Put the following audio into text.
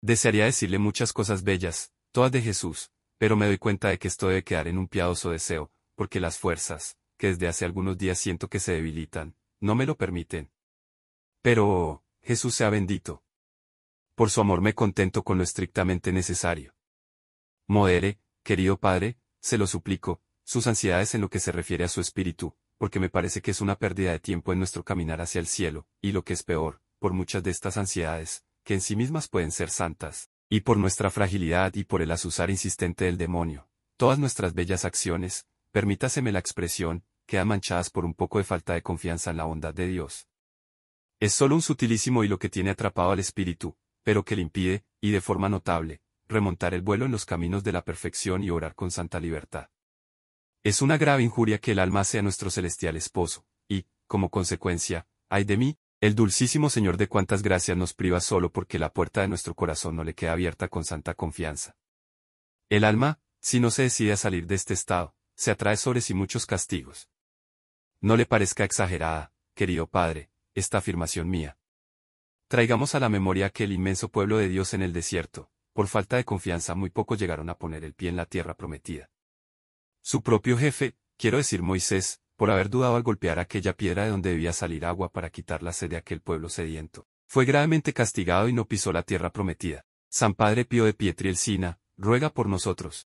Desearía decirle muchas cosas bellas, todas de Jesús, pero me doy cuenta de que esto debe quedar en un piadoso deseo, porque las fuerzas, que desde hace algunos días siento que se debilitan, no me lo permiten. Pero, Jesús sea bendito. Por su amor me contento con lo estrictamente necesario. Modere, querido Padre, se lo suplico, sus ansiedades en lo que se refiere a su espíritu, porque me parece que es una pérdida de tiempo en nuestro caminar hacia el cielo, y lo que es peor, por muchas de estas ansiedades, que en sí mismas pueden ser santas, y por nuestra fragilidad y por el azuzar insistente del demonio, todas nuestras bellas acciones, permítaseme la expresión, quedan manchadas por un poco de falta de confianza en la bondad de Dios. Es solo un sutilísimo hilo que tiene atrapado al espíritu, pero que le impide, y de forma notable, remontar el vuelo en los caminos de la perfección y orar con santa libertad. Es una grave injuria que el alma sea nuestro celestial esposo, y, como consecuencia, ay de mí, el dulcísimo Señor de cuantas gracias nos priva solo porque la puerta de nuestro corazón no le queda abierta con santa confianza. El alma, si no se decide a salir de este estado, se atrae sobre sí muchos castigos. No le parezca exagerada, querido Padre, esta afirmación mía. Traigamos a la memoria que el inmenso pueblo de Dios en el desierto, por falta de confianza muy pocos llegaron a poner el pie en la tierra prometida. Su propio jefe, quiero decir Moisés, por haber dudado al golpear aquella piedra de donde debía salir agua para quitar la sed de aquel pueblo sediento. Fue gravemente castigado y no pisó la tierra prometida. San Padre Pío de Pietrelcina, ruega por nosotros.